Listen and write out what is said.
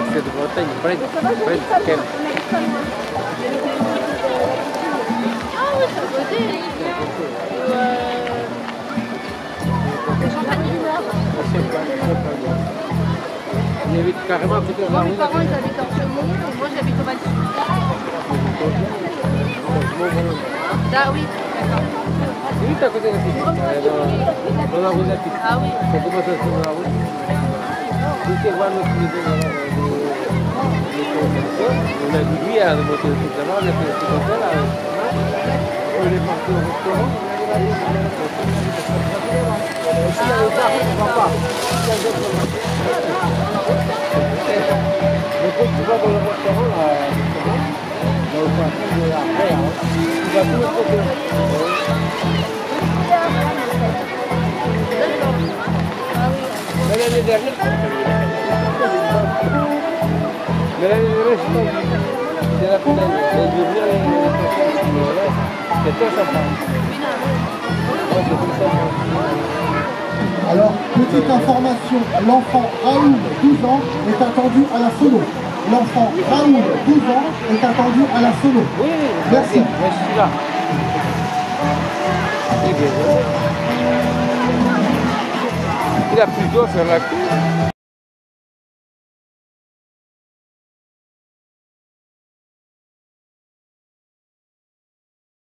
montagne. Fred, Fred, quel Ah oui, c'est à côté. Euh... Champagne du Nord. Il habite carrément à côté de la Moi, mes route. parents, ils habitent en Chemin, et moi, j'habite au Val-Sud. Ah oui, d'accord. C'est juste à côté de la cité. Dans, dans la rue de la cité. Ah oui. Quand on commence à se dans la route, dès qu'il voit notre à monter le truc là-bas, on a fait le là. On est parti au restaurant. Quand tu vas dans le restaurant, là, dans le de tu vas tout le côté. Mais l'année dernière, mais l'année dernière, je Alors, petite information, l'enfant Raoul, 12 ans, est attendu à la solo. L'enfant Raoul, 12 ans, est attendu à la solo. Oui, Merci. Merci. Il a plus d'eau sur la.